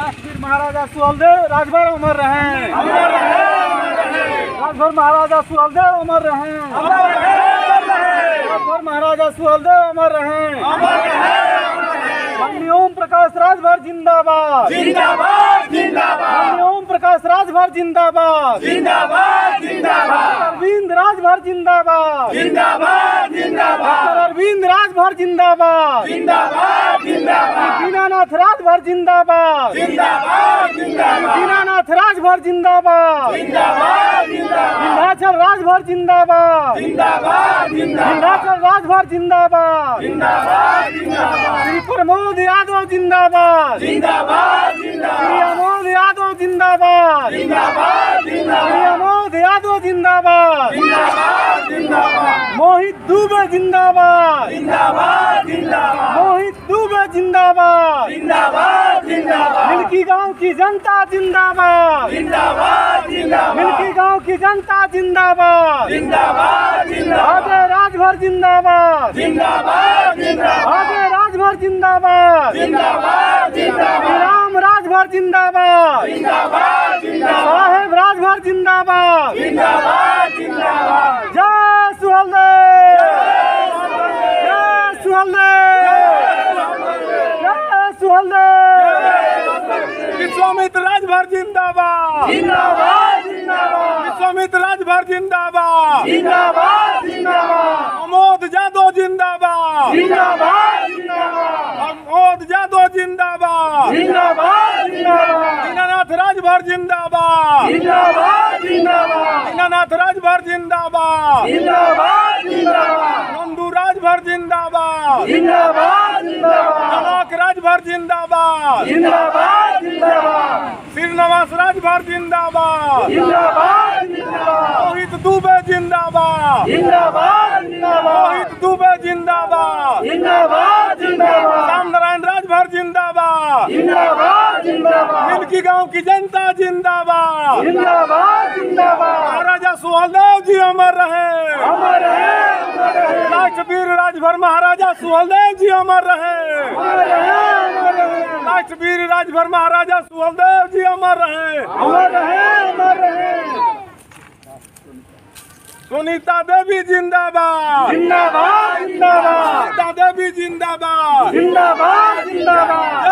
राष्ट्रवीर महाराजा सुहलदेव राजभर अमर रहे। राजभर महाराजा सुहलदेव अमर रहे। राजभर महाराजा सुहलदेव अमर रहे। ओम प्रकाश राजभर जिंदाबाद। जिंदाबाद जिंदाबाद। ओम प्रकाश राजभर जिंदाबाद। जिंदाबाद जिंदाबाद। अरविंद राजभर जिंदाबाद। जिंदाबाद जिंदाबाद। अरविंद राजभर जिंदाबाद। जिंदाबाद। दीनानाथ राजभर जिंदाबाद। जिंदाबाद जिंदाबाद। दीनानाथ राजभर जिंदाबाद। जिंदाबाद जिंदाबाद। विंध्याचल राजभर जिंदाबाद। जिंदाबाद जिंदाबाद। विंध्याचल राजभर जिंदाबाद। जिंदाबाद जिंदाबाद। श्री प्रमोद यादव जिंदाबाद। जिंदाबाद श्री जिंदाबाद अमोद यादव जिंदाबाद। जिंदाबाद श्री अमोद यादव जिंदाबाद। मोहित दुबे जिंदाबाद। जिंदाबाद जिंदाबाद। मोहित दुबे जिंदाबाद। जिंदाबाद जिंदाबाद। मिल्की गाँव की जनता जिंदाबाद। जिंदाबाद जिंदाबाद। मिल्की गाँव की जनता जिंदाबाद। जिंदाबाद जिंदाबाद। आगे राजभर जिंदाबाद। जिंदाबाद जिंदाबाद। आगे राजभर जिंदाबाद। जिंदाबाद जिंदाबाद। राम राजभर जिंदाबाद। जिंदाबाद जिंदाबाद। साहेब राजभर जिंदाबाद। जिंदाबाद जिंदाबाद जय सुहलदेव जय सुहलदेव जय सुहलदेव विश्वामित्र राजभर जिंदाबाद। जिंदाबाद जिंदाबाद। विश्वामित्र राजभर जिंदाबाद। जिंदाबाद जिंदाबाद। अमोद जादव जिंदाबाद। जिंदाबाद जिंदाबाद। अमोद जादव जिंदाबाद। जिंदाबाद जिंदाबाद। दीनानाथ राजभर जिंदाबाद। जिंदाबाद जिंदाबाद। दीनानाथ राजभर जिंदाबाद। जिंदाबाद जिंदाबाद। नंदू राजभर जिंदाबाद। जिंदाबाद राजभर जिंदाबाद। जिंदाबाद जिंदाबाद। श्रीनिवास राजभर जिंदाबाद। जिंदाबाद जिंदाबाद। मोहित दुबे जिंदाबाद। जिंदाबाद जिंदाबाद। मोहित दुबे जिंदाबाद। जिंदाबाद जिंदाबाद। राम नारायण राजभर जिंदाबाद। जिंदाबाद जिंदाबाद। मिल्की गाँव की जनता जिंदाबाद। जिंदाबाद जिंदाबाद। महाराजा सुहलदेव जी अमर रहे। अमर है अमर है राष्ट्रवीर राजभर महाराजा सुहलदेव जी अमर रहे। राष्ट्रवीर राजभर महाराजा सुहलदेव जी अमर रहे। अमर रहे अमर रहे। सुनीता देवी जिंदाबाद। जिंदाबाद जिंदाबाद। सुनीता देवी जिंदाबाद। जिंदाबाद जिंदाबाद।